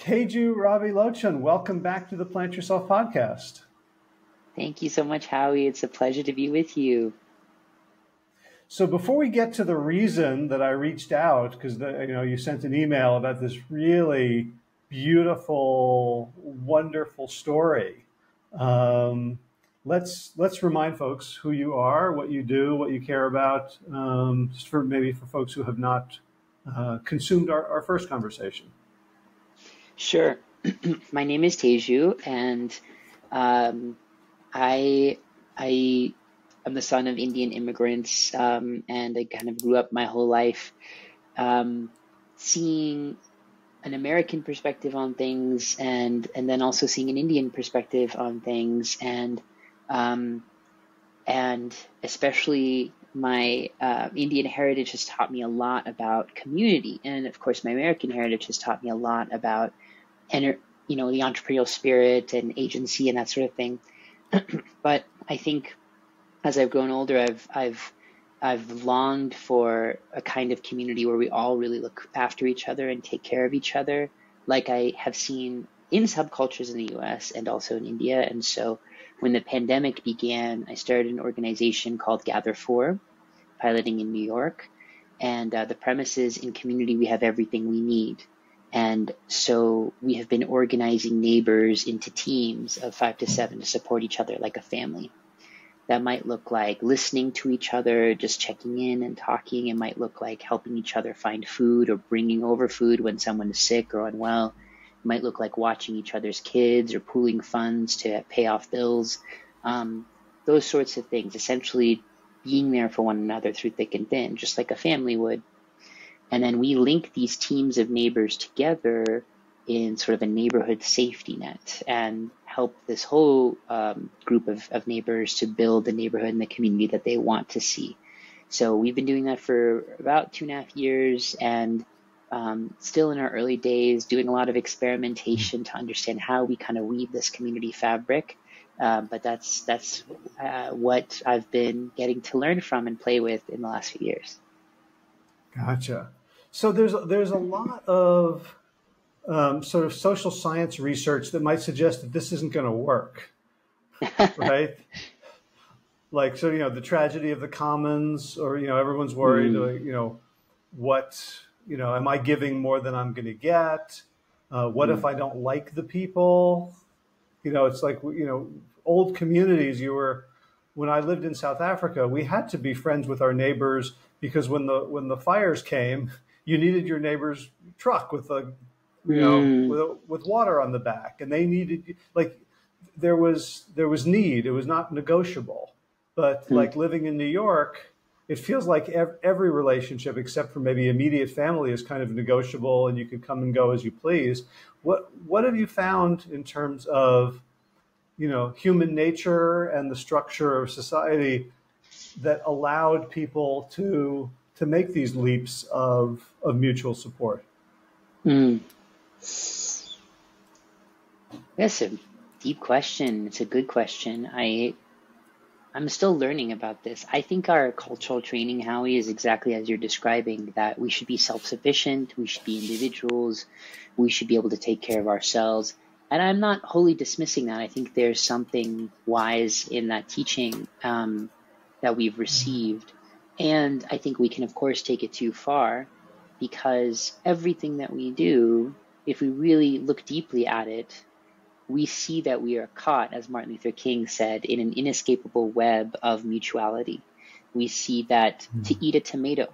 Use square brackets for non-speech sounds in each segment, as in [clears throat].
Teju Ravilochan, welcome back to the Plant Yourself podcast. Thank you so much, Howie. It's a pleasure to be with you. So before we get to the reason that I reached out, because you know you sent an email about this really beautiful, wonderful story. Um, let's let's remind folks who you are, what you do, what you care about, um, just for maybe for folks who have not uh, consumed our, our first conversation. Sure. [clears throat] My name is Teju, and um, I I am the son of Indian immigrants, um, and I kind of grew up my whole life um, seeing an American perspective on things, and and then also seeing an Indian perspective on things, and um, and especially my uh, Indian heritage has taught me a lot about community, and of course my American heritage has taught me a lot about and you know the entrepreneurial spirit and agency and that sort of thing. [clears throat] but I think as I've grown older, I've I've I've longed for a kind of community where we all really look after each other and take care of each other, like I have seen in subcultures in the U.S. and also in India. And so, when the pandemic began, I started an organization called GatherFor, piloting in New York. And uh, the premise is in community we have everything we need. And so we have been organizing neighbors into teams of five to seven to support each other like a family. That might look like listening to each other, just checking in and talking. It might look like helping each other find food or bringing over food when someone is sick or unwell. It might look like watching each other's kids or pooling funds to pay off bills. Um, those sorts of things. Essentially, being there for one another through thick and thin, just like a family would. And then we link these teams of neighbors together in sort of a neighborhood safety net and help this whole um, group of, of neighbors to build the neighborhood and the community that they want to see. So we've been doing that for about two and a half years and um, still in our early days, doing a lot of experimentation to understand how we kind of weave this community fabric. Uh, but that's that's uh, what I've been getting to learn from and play with in the last few years. Gotcha. So there's there's a lot of um, sort of social science research that might suggest that this isn't going to work, [laughs] right? like so, you know, the tragedy of the commons, or you know, everyone's worried, mm. like, you know, what you know, am I giving more than I'm going to get? Uh, what mm. if I don't like the people? You know, it's like you know, old communities. You were when I lived in South Africa, we had to be friends with our neighbors because when the when the fires came you needed your neighbor's truck with a you know mm. with, a, with water on the back and they needed like there was there was need it was not negotiable but mm. like living in new york it feels like every relationship except for maybe immediate family is kind of negotiable and you can come and go as you please what what have you found in terms of you know human nature and the structure of society that allowed people to to make these leaps of, of mutual support? Mm. That's a deep question. It's a good question. I I'm still learning about this. I think our cultural training, Howie, is exactly as you're describing that we should be self sufficient, we should be individuals, we should be able to take care of ourselves. And I'm not wholly dismissing that. I think there's something wise in that teaching um, that we've received. And I think we can, of course, take it too far because everything that we do, if we really look deeply at it, we see that we are caught, as Martin Luther King said, in an inescapable web of mutuality. We see that mm-hmm. to eat a tomato,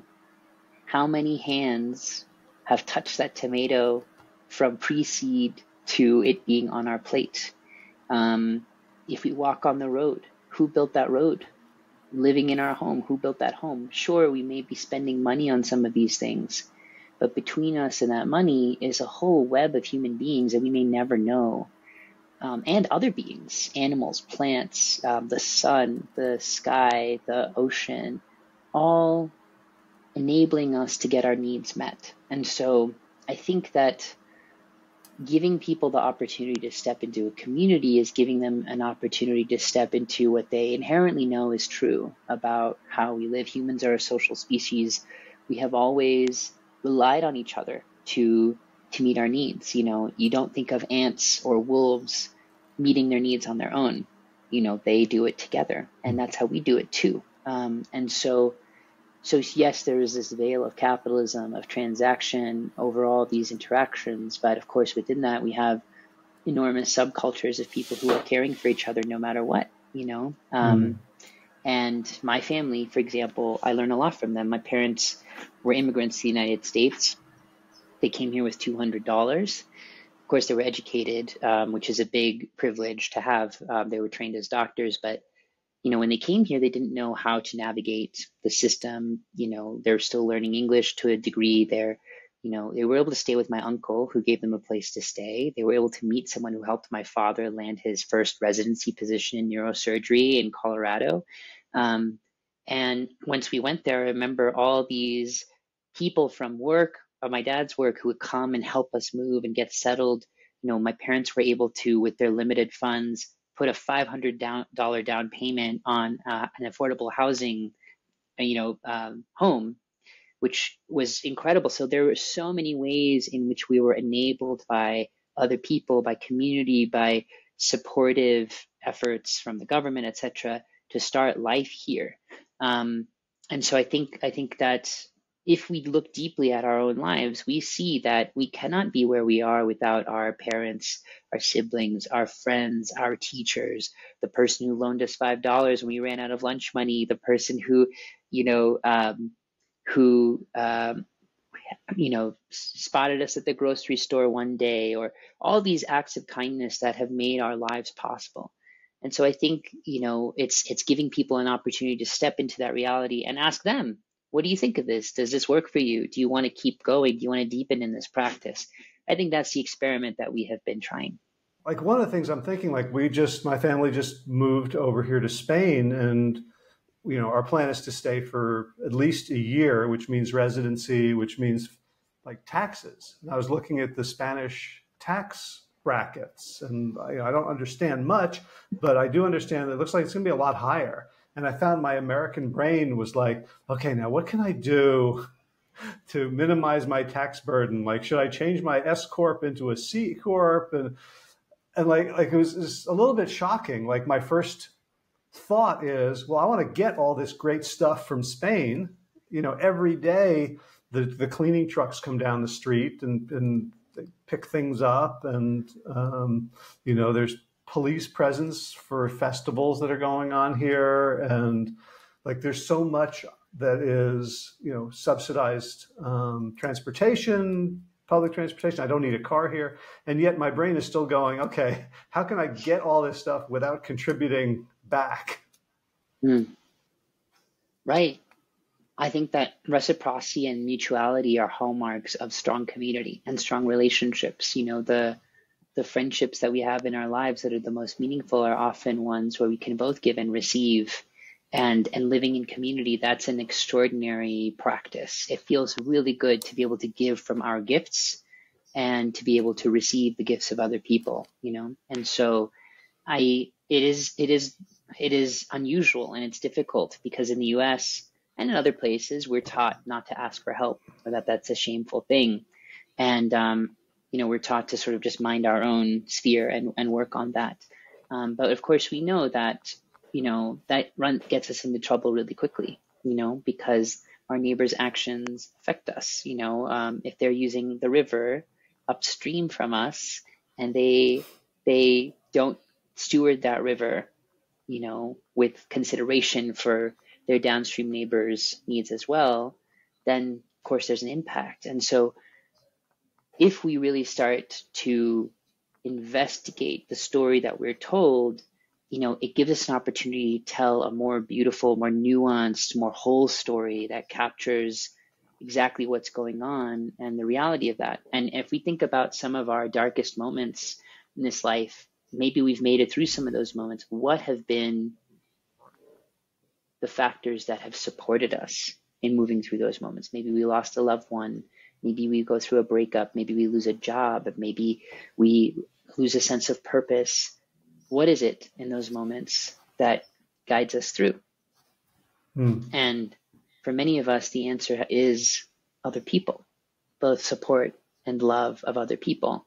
how many hands have touched that tomato from pre seed to it being on our plate? Um, if we walk on the road, who built that road? Living in our home, who built that home? Sure, we may be spending money on some of these things, but between us and that money is a whole web of human beings that we may never know. Um, and other beings, animals, plants, um, the sun, the sky, the ocean, all enabling us to get our needs met. And so I think that giving people the opportunity to step into a community is giving them an opportunity to step into what they inherently know is true about how we live. Humans are a social species. We have always relied on each other to to meet our needs. You know, you don't think of ants or wolves meeting their needs on their own. You know, they do it together, and that's how we do it too. Um, and so, so yes, there is this veil of capitalism, of transaction over all these interactions, but of course, within that, we have enormous subcultures of people who are caring for each other no matter what. You know, um, mm. and my family, for example, I learn a lot from them. My parents were immigrants to the United States. They came here with two hundred dollars of course, they were educated, um, which is a big privilege to have. Um, they were trained as doctors, but you know, when they came here, they didn't know how to navigate the system. You know, they're still learning English to a degree. They're, you know, they were able to stay with my uncle, who gave them a place to stay. They were able to meet someone who helped my father land his first residency position in neurosurgery in Colorado. Um, and once we went there, I remember all these people from work of my dad's work who would come and help us move and get settled. You know, my parents were able to, with their limited funds, put a $500 down, payment on uh, an affordable housing, you know, um, home, which was incredible. So there were so many ways in which we were enabled by other people, by community, by supportive efforts from the government, etc., to start life here. Um, and so I think I think that if we look deeply at our own lives, we see that we cannot be where we are without our parents, our siblings, our friends, our teachers, the person who loaned us five dollars when we ran out of lunch money, the person who, you know, um, who, um, you know, spotted us at the grocery store one day, or all these acts of kindness that have made our lives possible. And so I think, you know, it's it's giving people an opportunity to step into that reality and ask them, what do you think of this? Does this work for you? Do you want to keep going? Do you want to deepen in this practice? I think that's the experiment that we have been trying. Like one of the things I'm thinking, like we just, my family just moved over here to Spain and you know, our plan is to stay for at least a year, which means residency, which means like taxes. And I was looking at the Spanish tax brackets, and I, I don't understand much, but I do understand that it looks like it's going to be a lot higher. And I found my American brain was like, okay, now what can I do to minimize my tax burden? Like, should I change my S corp into a C corp? And and like like it was, it was a little bit shocking. Like my first thought is, well, I want to get all this great stuff from Spain. You know, every day the the cleaning trucks come down the street and and pick things up, and um, you know, there's police presence for festivals that are going on here. And like there's so much that is you know subsidized um, transportation public transportation. I don't need a car here. And yet my brain is still going okay how can i get all this stuff without contributing back? Mm. right. I think that reciprocity and mutuality are hallmarks of strong community and strong relationships. You know the the friendships that we have in our lives that are the most meaningful are often ones where we can both give and receive. And and living in community that's an extraordinary practice. It feels really good to be able to give from our gifts and to be able to receive the gifts of other people you know? And so i it is it is it is unusual and it's difficult because in the us and in other places we're taught not to ask for help or that that's a shameful thing. And um, you know, we're taught to sort of just mind our own sphere and, and work on that. Um, but of course, we know that, you know, that run gets us into trouble really quickly, you know, because our neighbors' actions affect us. You know, um, if they're using the river upstream from us and they they don't steward that river, you know, with consideration for their downstream neighbors' needs as well, then of course there's an impact. And so if we really start to investigate the story that we're told, you know, it gives us an opportunity to tell a more beautiful, more nuanced, more whole story that captures exactly what's going on and the reality of that. And if we think about some of our darkest moments in this life, maybe we've made it through some of those moments. What have been the factors that have supported us in moving through those moments? Maybe we lost a loved one. Maybe we go through a breakup. Maybe we lose a job. Maybe we lose a sense of purpose. What is it in those moments that guides us through? Mm. And for many of us, the answer is other people, both support and love of other people.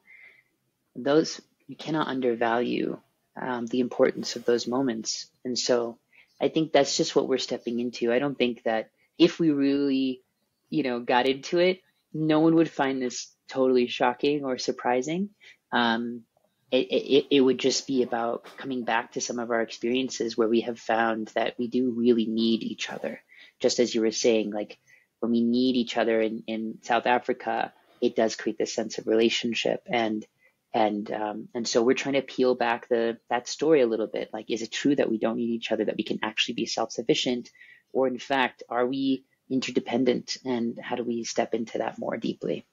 Those you cannot undervalue um, the importance of those moments. And so I think that's just what we're stepping into. I don't think that if we really, you know, got into it, no one would find this totally shocking or surprising. Um, it, it, it would just be about coming back to some of our experiences where we have found that we do really need each other. Just as you were saying, like when we need each other in, in South Africa, it does create this sense of relationship. And and um, and so we're trying to peel back the that story a little bit. Like, is it true that we don't need each other, that we can actually be self sufficient, or in fact, are we interdependent? And how do we step into that more deeply?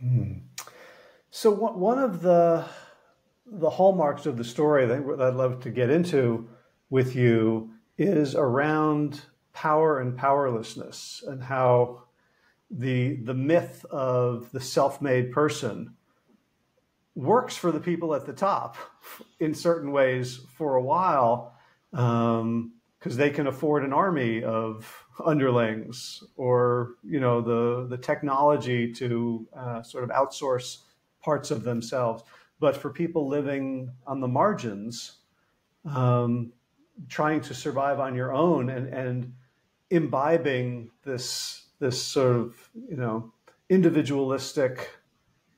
Hmm. So one of the the hallmarks of the story that I'd love to get into with you is around power and powerlessness and how the the myth of the self-made person works for the people at the top in certain ways for a while because um, they can afford an army of underlings or you know the the technology to uh, sort of outsource parts of themselves but for people living on the margins, um, trying to survive on your own and, and imbibing this this sort of you know individualistic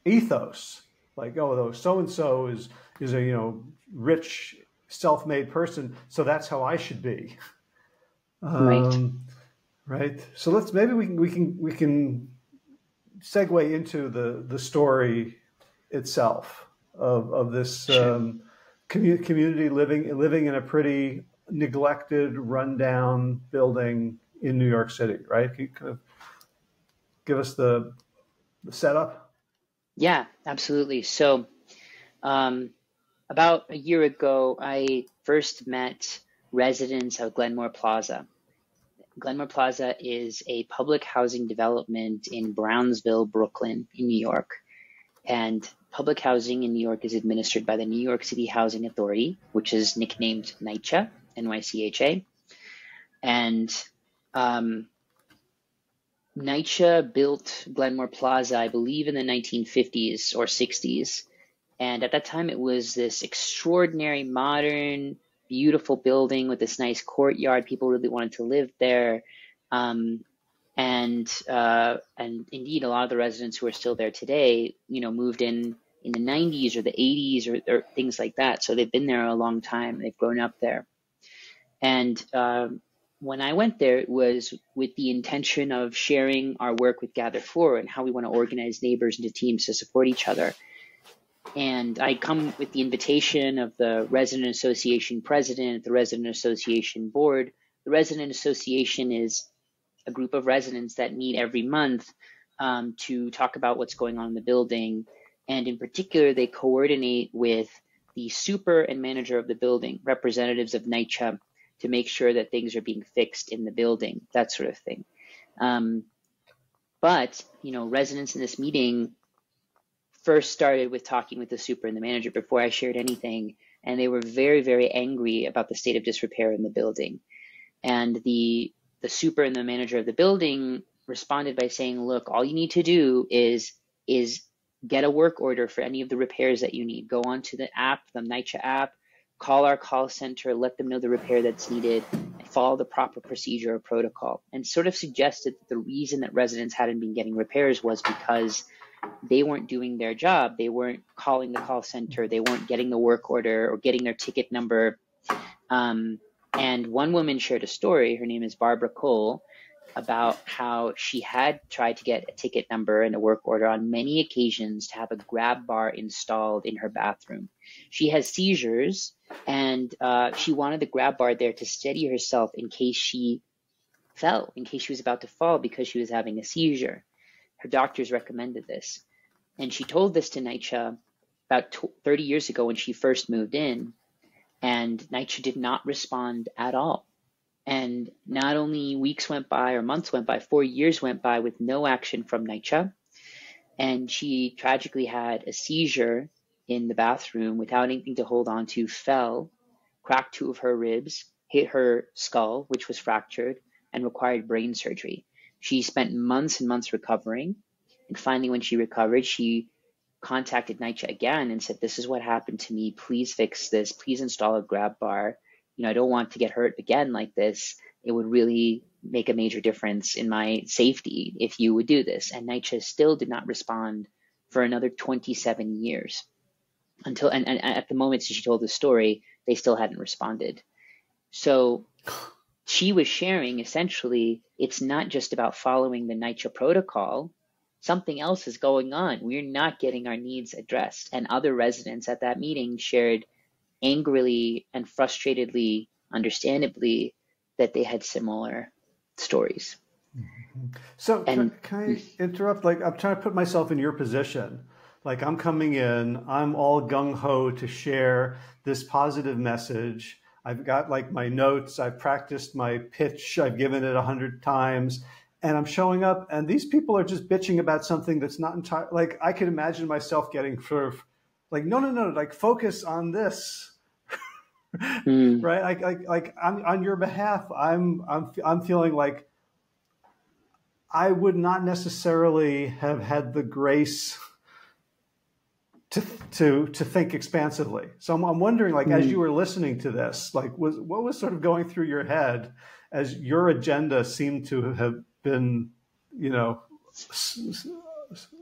ethos, like oh, though so and so is is a you know rich self-made person, so that's how I should be. Um, right. So let's maybe we can we can we can segue into the the story itself of, of this um, commu- community living living in a pretty neglected, rundown building in New York City, right? Can you kind of give us the, the setup? Yeah, absolutely. So, um, about a year ago, I first met residents of Glenmore Plaza. Glenmore Plaza is a public housing development in Brownsville, Brooklyn, in New York. And public housing in New York is administered by the New York City Housing Authority, which is nicknamed NYCHA, N-Y-C-H-A. And um, NYCHA built Glenmore Plaza, I believe, in the 1950s or 60s. And at that time, it was this extraordinary, modern, beautiful building with this nice courtyard. People really wanted to live there. Um, and uh, and indeed, a lot of the residents who are still there today, you know, moved in in the 90s or the 80s or, or things like that. So they've been there a long time. They've grown up there. And um, when I went there, it was with the intention of sharing our work with GatherFor and how we want to organize neighbors into teams to support each other. And I come with the invitation of the Resident Association president, the Resident Association board. The Resident Association is a group of residents that meet every month um, to talk about what's going on in the building. And in particular, they coordinate with the super and manager of the building, representatives of NYCHA, to make sure that things are being fixed in the building, that sort of thing. Um, but, you know, residents in this meeting first started with talking with the super and the manager before I shared anything, and they were very, very angry about the state of disrepair in the building. And the the super and the manager of the building responded by saying, look, all you need to do is is get a work order for any of the repairs that you need. Go onto the app, the NYCHA app, call our call center, let them know the repair that's needed, and follow the proper procedure or protocol. And sort of suggested that the reason that residents hadn't been getting repairs was because they weren't doing their job. They weren't calling the call center. They weren't getting the work order or getting their ticket number. Um, and one woman shared a story, her name is Barbara Cole, about how she had tried to get a ticket number and a work order on many occasions to have a grab bar installed in her bathroom. She has seizures and uh, she wanted the grab bar there to steady herself in case she fell, in case she was about to fall because she was having a seizure. Her doctors recommended this. And she told this to NYCHA about 30 years ago when she first moved in and NYCHA did not respond at all. And not only weeks went by or months went by, four years went by with no action from NYCHA. And she tragically had a seizure in the bathroom without anything to hold on to, fell, cracked two of her ribs, hit her skull, which was fractured, and required brain surgery. She spent months and months recovering. And finally, when she recovered, she contacted NYCHA again and said, This is what happened to me. Please fix this. Please install a grab bar. You know, I don't want to get hurt again like this. It would really make a major difference in my safety if you would do this. And NYCHA still did not respond for another 27 years until, and, and at the moment she told the story, they still hadn't responded. So she was sharing essentially, it's not just about following the NYCHA protocol. Something else is going on. We're not getting our needs addressed. And other residents at that meeting shared angrily and frustratedly, understandably, that they had similar stories. Mm-hmm. So and, can, can, I interrupt? Like I'm trying to put myself in your position. Like I'm coming in, I'm all gung ho to share this positive message. I've got like my notes, I've practiced my pitch, I've given it a hundred times, and I'm showing up, and these people are just bitching about something that's not entirely like I could imagine myself getting sort of like, no, no, no, like focus on this. mm. Right? Like, like, like I'm, on your behalf, I'm, I'm, I'm feeling like I would not necessarily have had the grace to to to think expansively. So I'm, I'm wondering, like, mm. as you were listening to this, like, was what was sort of going through your head as your agenda seemed to have been, you know, s-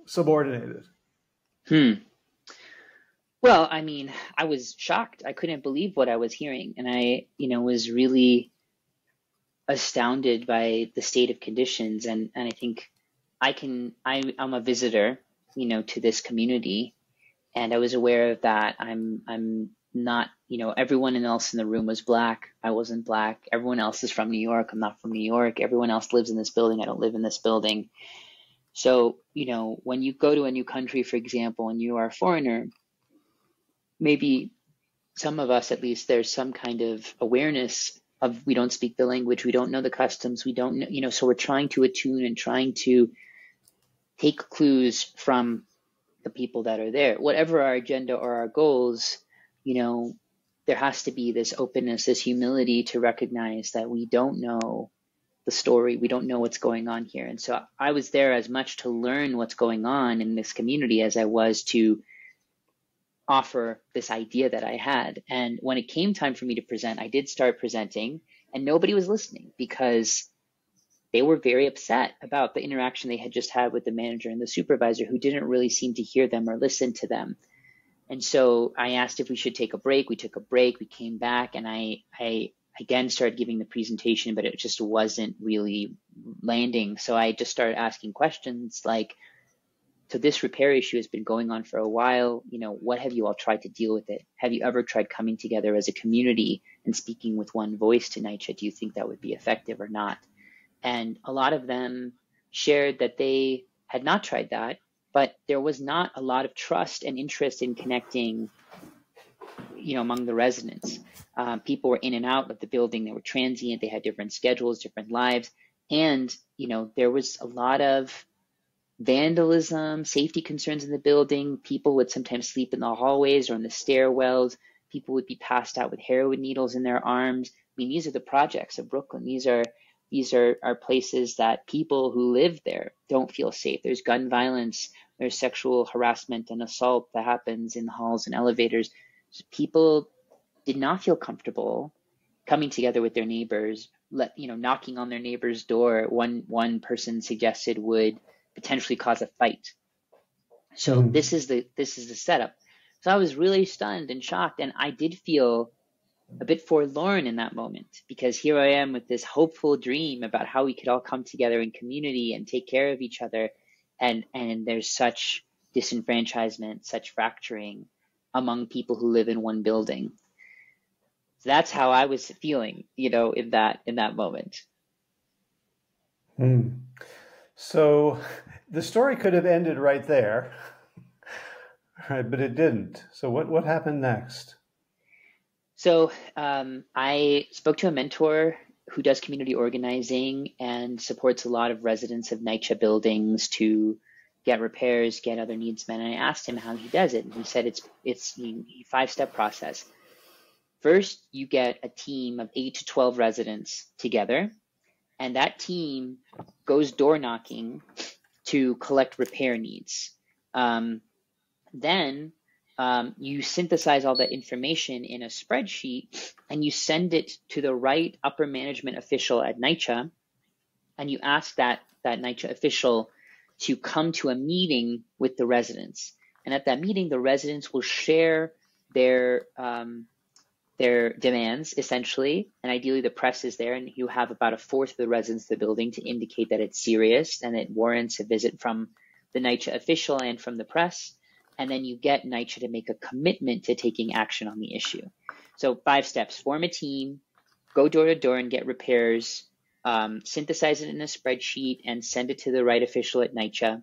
subordinated? Hmm. Well, I mean, I was shocked. I couldn't believe what I was hearing, and I, you know, was really astounded by the state of conditions. And and I think I can. I, I'm a visitor, you know, to this community, and I was aware of that. I'm I'm not, you know, everyone else in the room was black. I wasn't black. Everyone else is from New York. I'm not from New York. Everyone else lives in this building. I don't live in this building. So, you know, when you go to a new country, for example, and you are a foreigner, maybe some of us, at least, there's some kind of awareness of we don't speak the language, we don't know the customs, we don't know, you know, so we're trying to attune and trying to take clues from the people that are there. Whatever our agenda or our goals, you know, there has to be this openness, this humility to recognize that we don't know the story. We don't know what's going on here. And so I was there as much to learn what's going on in this community as I was to offer this idea that I had. And when it came time for me to present, I did start presenting and nobody was listening because they were very upset about the interaction they had just had with the manager and the supervisor who didn't really seem to hear them or listen to them. And so I asked if we should take a break. We took a break. We came back and I, I again started giving the presentation, but it just wasn't really landing. So I just started asking questions like, so this repair issue has been going on for a while. You know, what have you all tried to deal with it? Have you ever tried coming together as a community and speaking with one voice to NYCHA? Do you think that would be effective or not? And a lot of them shared that they had not tried that, but there was not a lot of trust and interest in connecting, you know, among the residents. Um, people were in and out of the building. They were transient. They had different schedules, different lives. And, you know, there was a lot of vandalism, safety concerns in the building. People would sometimes sleep in the hallways or in the stairwells. People would be passed out with heroin needles in their arms. I mean, these are the projects of Brooklyn. These are these are, are places that people who live there don't feel safe. There's gun violence, there's sexual harassment and assault that happens in the halls and elevators. People did not feel comfortable coming together with their neighbors, let you know, knocking on their neighbor's door. One one person suggested would potentially cause a fight. So mm. this is the this is the setup. So I was really stunned and shocked, and I did feel a bit forlorn in that moment because here I am with this hopeful dream about how we could all come together in community and take care of each other, and and there's such disenfranchisement, such fracturing among people who live in one building. So that's how I was feeling, you know, in that in that moment. Hmm. So the story could have ended right there, [laughs] right? But it didn't. So what what happened next? So um, I spoke to a mentor who does community organizing and supports a lot of residents of NYCHA buildings to get repairs, get other needs met. And I asked him how he does it, and he said it's it's a five step process. First, you get a team of eight to twelve residents together, and that team goes door knocking to collect repair needs. Um, then um, you synthesize all that information in a spreadsheet and you send it to the right upper management official at NYCHA, and you ask that that NYCHA official to come to a meeting with the residents. And at that meeting, the residents will share their um, their demands essentially, and ideally the press is there, and you have about a fourth of the residents of the building to indicate that it's serious and it warrants a visit from the NYCHA official and from the press and then you get NYCHA to make a commitment to taking action on the issue. So five steps: form a team, go door to door and get repairs, um, synthesize it in a spreadsheet and send it to the right official at NYCHA.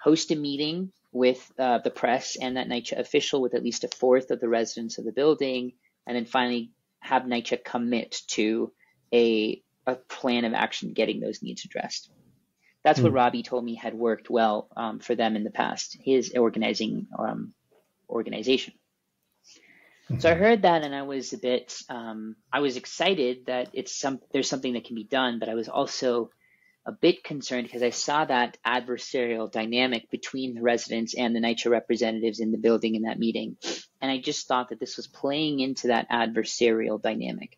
Host a meeting with uh, the press and that NYCHA official with at least a fourth of the residents of the building, and then finally have NYCHA commit to a, a plan of action getting those needs addressed. That's what hmm. Robbie told me had worked well um, for them in the past, his organizing um, organization. So I mm-hmm. heard that and I was a bit, um, I was excited that it's some, there's something that can be done, but I was also a bit concerned because I saw that adversarial dynamic between the residents and the NYCHA representatives in the building in that meeting. And I just thought that this was playing into that adversarial dynamic.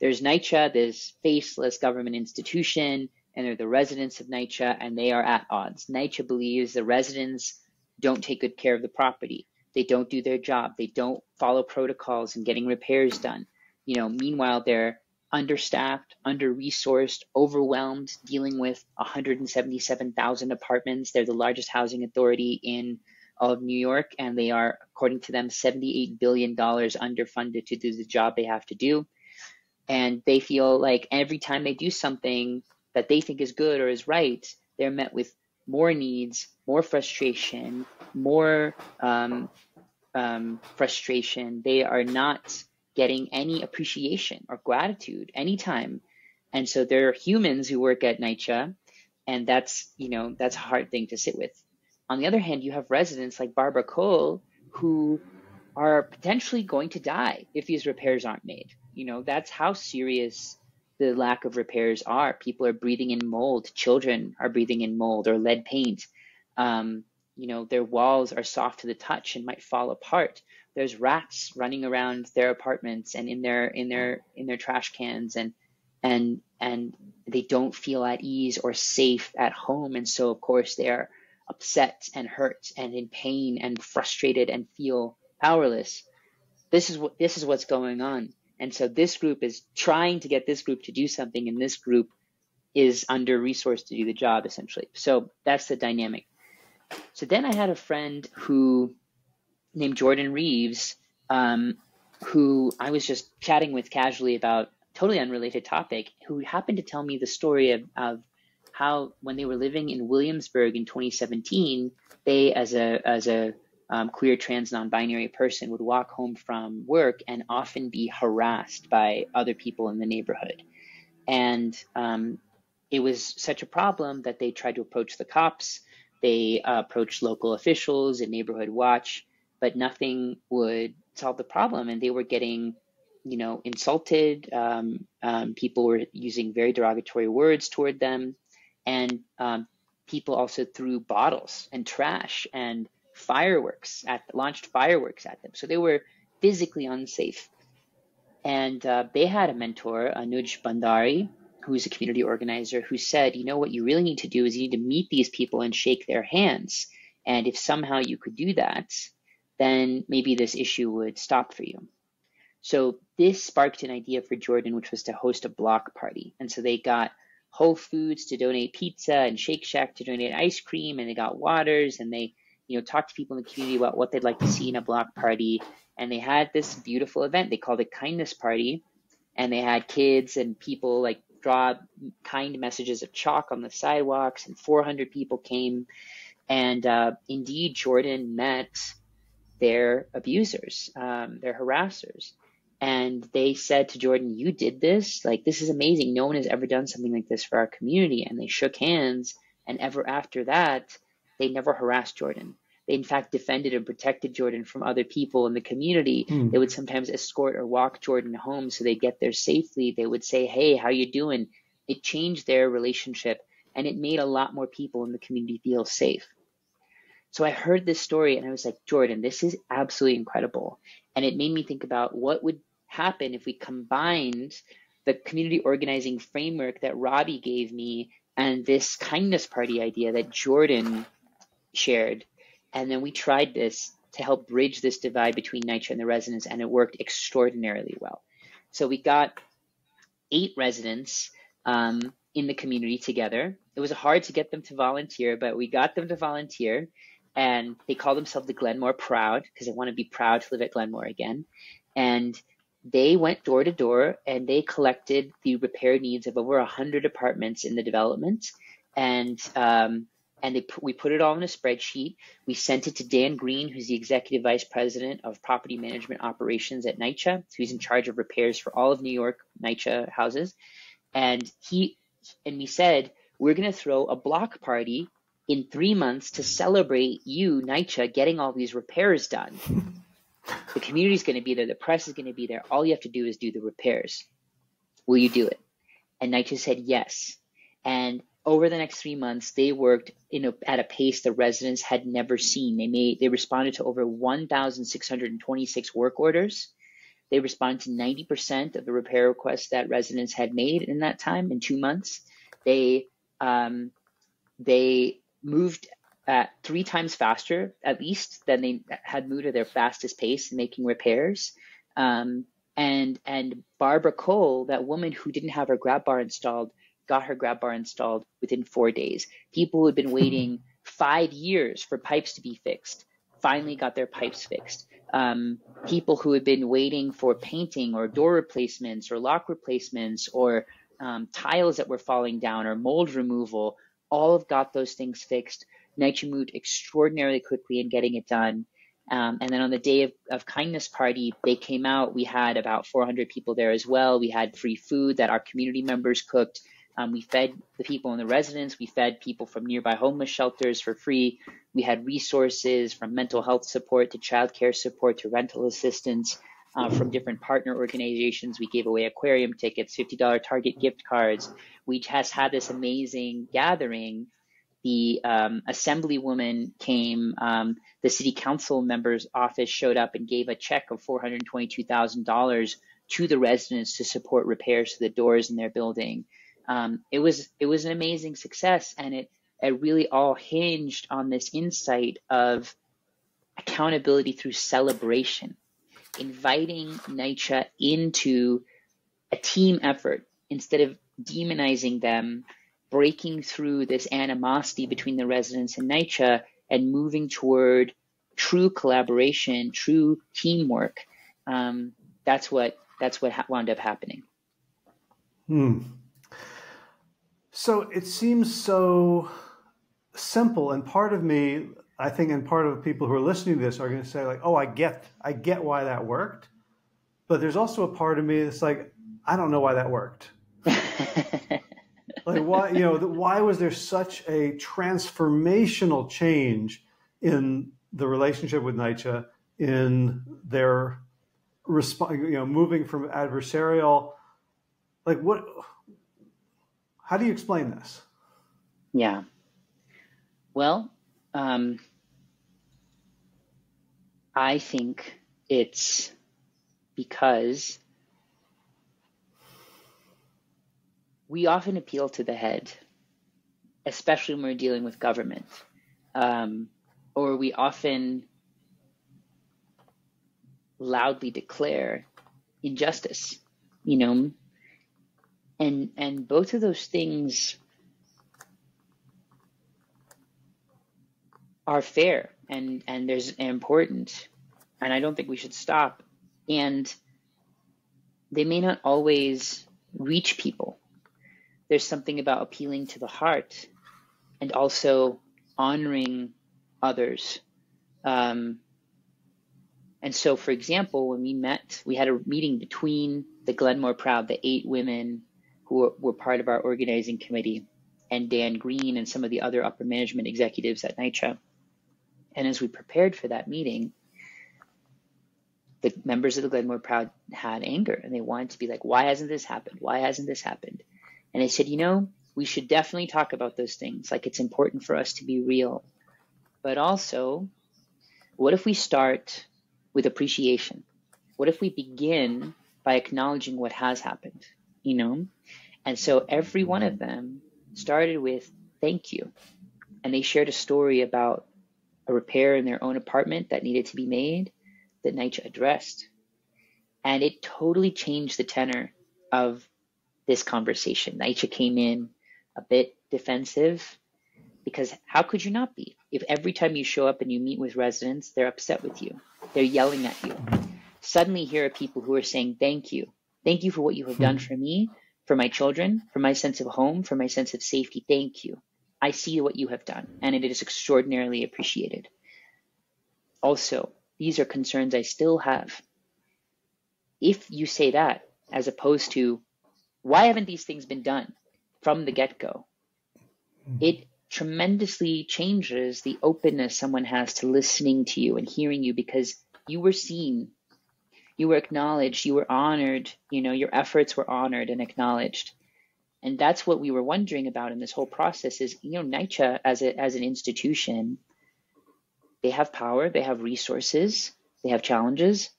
There's NYCHA, this faceless government institution and they're the residents of NYCHA, and they are at odds. NYCHA believes the residents don't take good care of the property. They don't do their job. They don't follow protocols in getting repairs done. You know, meanwhile, they're understaffed, under-resourced, overwhelmed, dealing with 177,000 apartments. They're the largest housing authority in all of New York, and they are, according to them, $78 billion underfunded to do the job they have to do. And they feel like every time they do something, that they think is good or is right, they're met with more needs, more frustration, more um, um, frustration. They are not getting any appreciation or gratitude anytime. And so there are humans who work at NYCHA, and that's, you know, that's a hard thing to sit with. On the other hand, you have residents like Barbara Cole who are potentially going to die if these repairs aren't made. You know, that's how serious the lack of repairs are. People are breathing in mold. Children are breathing in mold or lead paint. Um, you know, their walls are soft to the touch and might fall apart. There's rats running around their apartments and in their in their in their trash cans and and and they don't feel at ease or safe at home and so of course they are upset and hurt and in pain and frustrated and feel powerless. This is what this is what's going on. And so this group is trying to get this group to do something, and this group is under resourced to do the job essentially. So that's the dynamic. So then I had a friend who named Jordan Reeves, um, who I was just chatting with casually about totally unrelated topic, who happened to tell me the story of, of how when they were living in Williamsburg in 2017, they as a as a um, queer, trans, non binary person would walk home from work and often be harassed by other people in the neighborhood. And um, it was such a problem that they tried to approach the cops. They uh, approached local officials and neighborhood watch, but nothing would solve the problem. And they were getting, you know, insulted. Um, um people were using very derogatory words toward them. And um, people also threw bottles and trash and fireworks at launched fireworks at them. So they were physically unsafe. And uh, they had a mentor, Anuj Bandari, who's a community organizer, who said, you know what you really need to do is you need to meet these people and shake their hands. And if somehow you could do that, then maybe this issue would stop for you. So this sparked an idea for Jordan, which was to host a block party. And so they got Whole Foods to donate pizza and Shake Shack to donate ice cream, and they got waters, and they you know, talk to people in the community about what they'd like to see in a block party. And they had this beautiful event. They called it Kindness Party. And they had kids and people like draw kind messages of chalk on the sidewalks, and 400 people came. And uh, indeed, Jordan met their abusers, um, their harassers. And they said to Jordan, You did this? Like, this is amazing. No one has ever done something like this for our community. And they shook hands. And ever after that, they never harassed Jordan. They in fact defended and protected Jordan from other people in the community. Mm. They would sometimes escort or walk Jordan home so they get there safely. They would say, "Hey, how you doing?" It changed their relationship and it made a lot more people in the community feel safe. So I heard this story and I was like, Jordan, this is absolutely incredible. And it made me think about what would happen if we combined the community organizing framework that Robbie gave me and this kindness party idea that Jordan shared. And then we tried this to help bridge this divide between NYCHA and the residents, and it worked extraordinarily well. So we got eight residents um, in the community together. It was hard to get them to volunteer, but we got them to volunteer. And they call themselves the Glenmore Proud because they want to be proud to live at Glenmore again. And they went door to door and they collected the repair needs of over 100 apartments in the development. And um, and they we put it all in a spreadsheet. We sent it to Dan Green, who's the executive vice president of property management operations at NYCHA. He's in charge of repairs for all of New York NYCHA houses. And he and we said we're going to throw a block party in three months to celebrate you, NYCHA, getting all these repairs done. the community is going to be there. The press is going to be there. All you have to do is do the repairs. Will you do it? And NYCHA said yes. And over the next three months, they worked in a, at a pace the residents had never seen. They made they responded to over 1,626 work orders. They responded to 90% of the repair requests that residents had made in that time in two months. They um, they moved at three times faster, at least, than they had moved at their fastest pace in making repairs. Um, and and Barbara Cole, that woman who didn't have her grab bar installed, got her grab bar installed within four days. People who had been waiting five years for pipes to be fixed finally got their pipes fixed. Um, people who had been waiting for painting or door replacements or lock replacements or um, tiles that were falling down or mold removal, all have got those things fixed. NYCHA moved extraordinarily quickly in getting it done. Um, and then on the day of, of, kindness party, they came out. We had about 400 people there as well. We had free food that our community members cooked. Um, we fed the people in the residence. We fed people from nearby homeless shelters for free. We had resources from mental health support to childcare support to rental assistance uh, from different partner organizations. We gave away aquarium tickets, $50 Target gift cards. We just had this amazing gathering. The um, assemblywoman came, um, the city council member's office showed up and gave a check of $422,000 to the residents to support repairs to the doors in their building um, it was it was an amazing success, and it it really all hinged on this insight of accountability through celebration, inviting NYCHA into a team effort instead of demonizing them, breaking through this animosity between the residents and NYCHA and moving toward true collaboration, true teamwork. Um, that's what that's what ha- wound up happening. Hmm. So it seems so simple, and part of me, I think, and part of people who are listening to this are going to say, like, "Oh, I get, I get why that worked," but there's also a part of me that's like, "I don't know why that worked." like, why, you know, why was there such a transformational change in the relationship with NYCHA, in their response, you know, moving from adversarial, like what? How do you explain this? Yeah. Well, um, I think it's because we often appeal to the head, especially when we're dealing with government, um, or we often loudly declare injustice. You know, and and both of those things are fair and and there's important and i don't think we should stop. And they may not always reach people. There's something about appealing to the heart and also honoring others. Um, and so for example when we met we had a meeting between the glenmore proud the eight women who were part of our organizing committee, and Dan Green and some of the other upper management executives at NYCHA. And as we prepared for that meeting, the members of the Glenmore Proud had anger and they wanted to be like, why hasn't this happened? Why hasn't this happened? And I said, you know, we should definitely talk about those things. Like it's important for us to be real. But also, what if we start with appreciation? What if we begin by acknowledging what has happened? You know? And so every one of them started with thank you. And they shared a story about a repair in their own apartment that needed to be made that NYCHA addressed. And it totally changed the tenor of this conversation. NYCHA came in a bit defensive because how could you not be? If every time you show up and you meet with residents, they're upset with you, they're yelling at you. Suddenly, here are people who are saying, Thank you. Thank you for what you have done hmm. for me, for my children, for my sense of home, for my sense of safety. Thank you. I see what you have done, and it is extraordinarily appreciated. Also, these are concerns I still have. If you say that, as opposed to, why haven't these things been done from the get go? Hmm. It tremendously changes the openness someone has to listening to you and hearing you because you were seen, you were acknowledged, you were honored, you know, your efforts were honored and acknowledged. And that's what we were wondering about in this whole process is, you know, NYCHA as a, as an institution they have power, they have resources, they have challenges.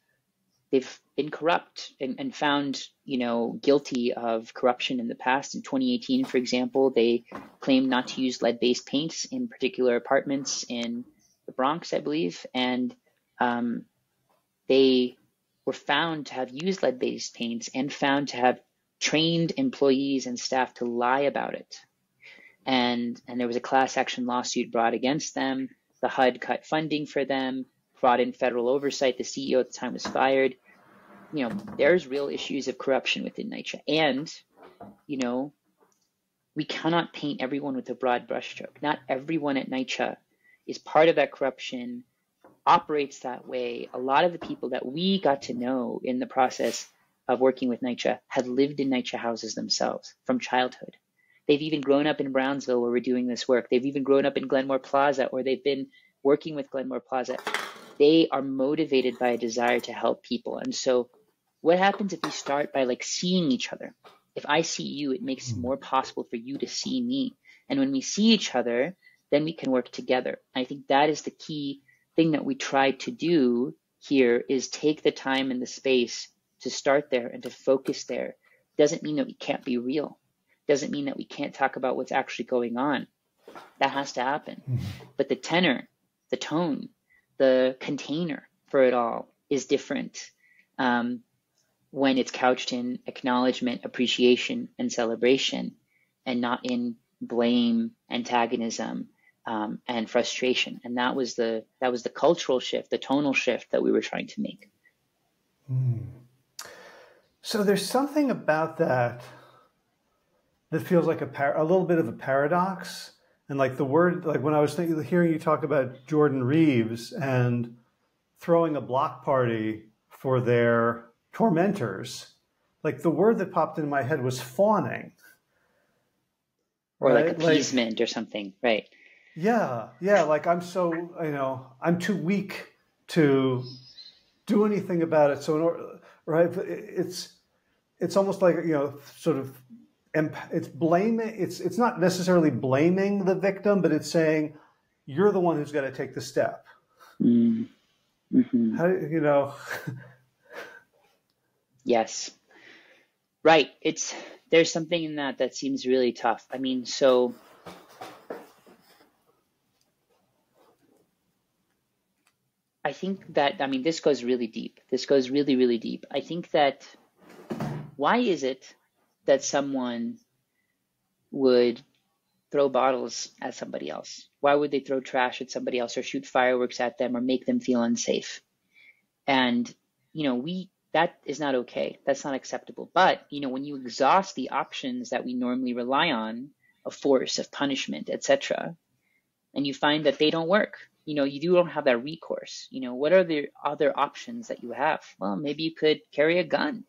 They've been corrupt and, and found, you know, guilty of corruption in the past. In 2018, for example, they claimed not to use lead-based paints in particular apartments in the Bronx, I believe, and um, they were found to have used lead-based paints and found to have trained employees and staff to lie about it. And and there was a class action lawsuit brought against them. The HUD cut funding for them, brought in federal oversight. The CEO at the time was fired. You know, there's real issues of corruption within NYCHA. And, you know, we cannot paint everyone with a broad brushstroke. Not everyone at NYCHA is part of that corruption, operates that way. A lot of the people that we got to know in the process of working with NYCHA had lived in NYCHA houses themselves from childhood. They've even grown up in Brownsville where we're doing this work. They've even grown up in Glenmore Plaza or they've been working with Glenmore Plaza. They are motivated by a desire to help people. And so what happens if we start by like seeing each other? If I see you, it makes it hmm. more possible for you to see me. And when we see each other, then we can work together. I think that is the key thing that we try to do here is take the time and the space to start there and to focus there. Doesn't mean that we can't be real doesn't mean that we can't talk about what's actually going on. That has to happen. Mm-hmm. But the tenor, the tone, the container for it all is different um, when it's couched in acknowledgement, appreciation, and celebration, and not in blame, antagonism, um, and frustration. And that was the that was the cultural shift, the tonal shift that we were trying to make. Mm. So there's something about that that feels like a par- a little bit of a paradox. And like the word, like when I was thinking, hearing you talk about Jordan Reeves and throwing a block party for their tormentors, like the word that popped in my head was fawning. Or right? like appeasement like, or something, right? Yeah, yeah. Like I'm so, you know, I'm too weak to do anything about it. So, in order, right? It's it's almost like you know, sort of it's blaming it's it's not necessarily blaming the victim but it's saying you're the one who's got to take the step mm. mm-hmm. How, you know [laughs] yes right it's there's something in that that seems really tough i mean so think that, I mean, this goes really deep. This goes really, really deep. I think that why is it that someone would throw bottles at somebody else? Why would they throw trash at somebody else or shoot fireworks at them or make them feel unsafe? And, you know, we, that is not okay. That's not acceptable. But, you know, when you exhaust the options that we normally rely on of force, of punishment, etc., and you find that they don't work, you know, you don't have that recourse. You know, what are the other options that you have? Well, maybe you could carry a gun,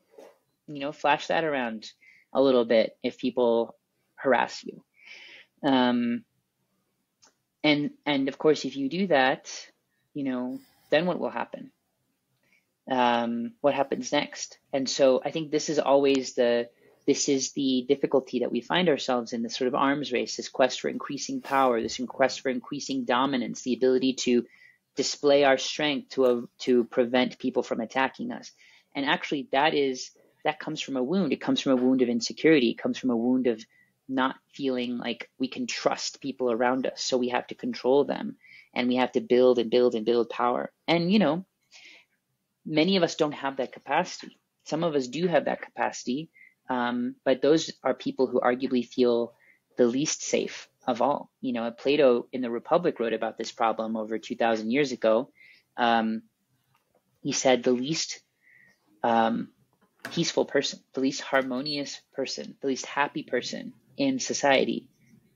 you know, flash that around a little bit if people harass you. Um, and and of course, if you do that, you know, then what will happen? Um, what happens next? And so I think this is always the this is the difficulty that we find ourselves in this sort of arms race, this quest for increasing power, this quest for increasing dominance, the ability to display our strength to, uh, to prevent people from attacking us. And actually, that is that comes from a wound. It comes from a wound of insecurity. It comes from a wound of not feeling like we can trust people around us. So we have to control them and we have to build and build and build power. And, you know, many of us don't have that capacity. Some of us do have that capacity, um, but those are people who arguably feel the least safe of all. You know, Plato in the Republic wrote about this problem over 2,000 years ago. Um, he said the least um, peaceful person, the least harmonious person, the least happy person in society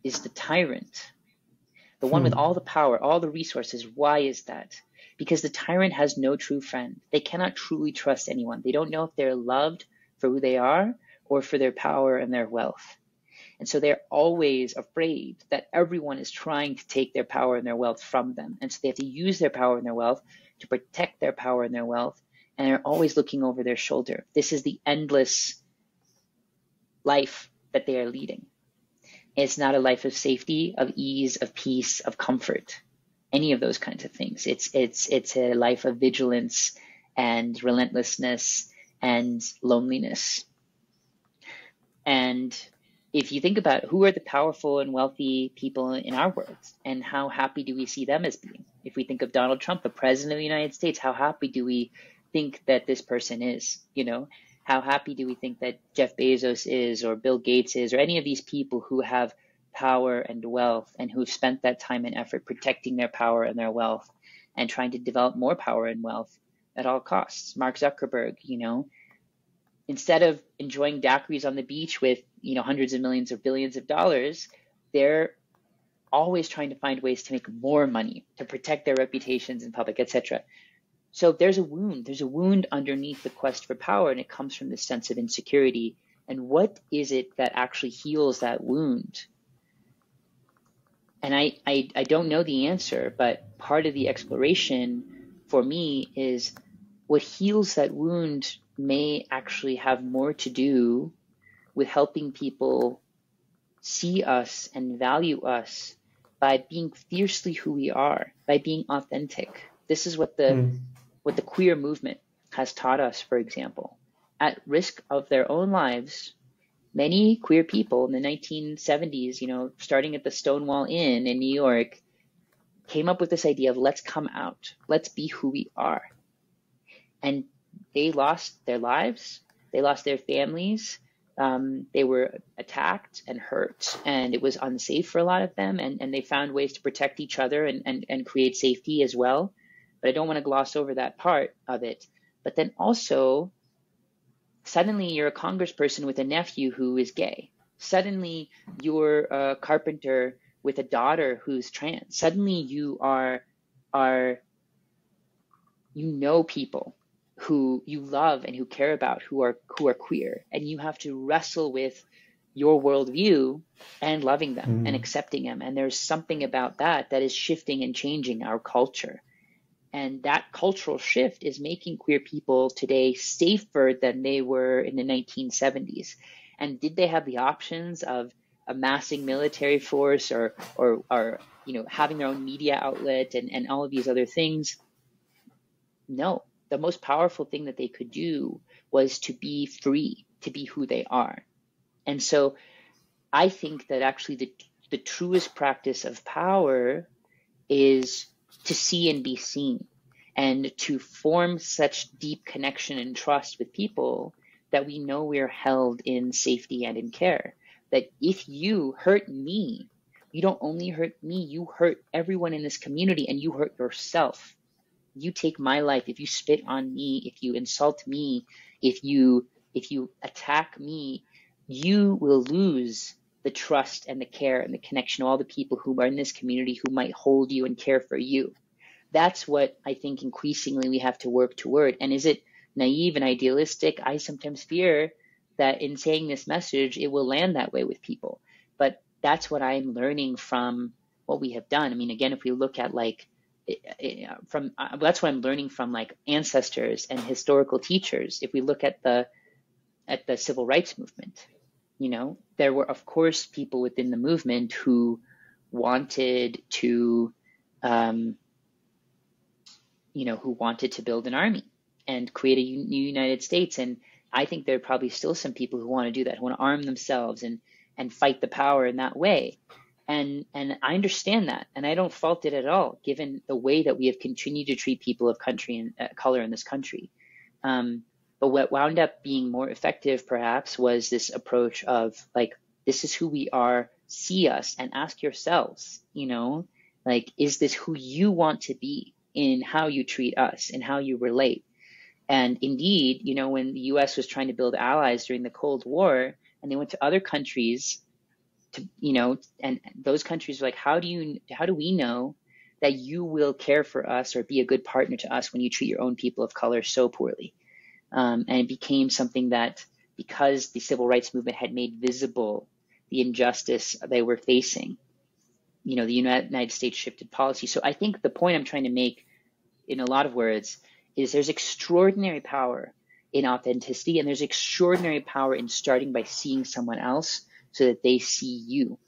is the tyrant, the one hmm. with all the power, all the resources. Why is that? Because the tyrant has no true friend. They cannot truly trust anyone. They don't know if they're loved for who they are or for their power and their wealth. And so they're always afraid that everyone is trying to take their power and their wealth from them. And so they have to use their power and their wealth to protect their power and their wealth. And they're always looking over their shoulder. This is the endless life that they are leading. It's not a life of safety, of ease, of peace, of comfort, any of those kinds of things. It's it's it's a life of vigilance and relentlessness and loneliness. And if you think about who are the powerful and wealthy people in our world and how happy do we see them as being? If we think of Donald Trump, the president of the United States, how happy do we think that this person is? You know, how happy do we think that Jeff Bezos is or Bill Gates is or any of these people who have power and wealth and who've spent that time and effort protecting their power and their wealth and trying to develop more power and wealth at all costs? Mark Zuckerberg, you know, instead of enjoying daiquiris on the beach with you know hundreds of millions or billions of dollars, they're always trying to find ways to make more money to protect their reputations in public, etc. So there's a wound. There's a wound underneath the quest for power, and it comes from this sense of insecurity. And what is it that actually heals that wound? And I, I, I don't know the answer, but part of the exploration for me is what heals that wound may actually have more to do with helping people see us and value us by being fiercely who we are, by being authentic. This is what the mm. what the queer movement has taught us, for example. At risk of their own lives, many queer people in the 1970s, you know, starting at the Stonewall Inn in New York, came up with this idea of let's come out, let's be who we are. And they lost their lives, they lost their families, um, they were attacked and hurt, and it was unsafe for a lot of them. And, and they found ways to protect each other and, and, and create safety as well. But I don't want to gloss over that part of it. But then also, suddenly you're a congressperson with a nephew who is gay. Suddenly you're a carpenter with a daughter who's trans. Suddenly you are are you know people who you love and who care about who are who are queer. And you have to wrestle with your worldview and loving them mm. and accepting them. And there's something about that that is shifting and changing our culture. And that cultural shift is making queer people today safer than they were in the 1970s and did they have the options of amassing military force or or, or you know having their own media outlet and, and all of these other things? No the most powerful thing that they could do was to be free, to be who they are. And so I think that actually the, the truest practice of power is to see and be seen and to form such deep connection and trust with people that we know we are held in safety and in care. That if you hurt me, you don't only hurt me, you hurt everyone in this community and you hurt yourself you take my life, if you spit on me, if you insult me, if you if you attack me, you will lose the trust and the care and the connection of all the people who are in this community who might hold you and care for you. That's what I think increasingly we have to work toward. And is it naive and idealistic? I sometimes fear that in saying this message, it will land that way with people. But that's what I'm learning from what we have done. I mean, again, if we look at like from uh, that's what I'm learning from like ancestors and historical teachers. If we look at the at the civil rights movement, You know, there were, of course, people within the movement who wanted to, um, you know, who wanted to build an army and create a new United States. And I think there are probably still some people who want to do that, who want to arm themselves and and fight the power in that way. And and I understand that, and I don't fault it at all, given the way that we have continued to treat people of country and uh, color in this country. Um, but what wound up being more effective, perhaps, was this approach of like, this is who we are, see us, and ask yourselves, you know, like, is this who you want to be in how you treat us and how you relate? And indeed, you know, when the US was trying to build allies during the Cold War and they went to other countries to, you know, and those countries were like, how do you, how do we know that you will care for us or be a good partner to us when you treat your own people of color so poorly? Um, and it became something that because the civil rights movement had made visible the injustice they were facing, you know, the United States shifted policy. So I think the point I'm trying to make in a lot of words is there's extraordinary power in authenticity and there's extraordinary power in starting by seeing someone else so that they see you.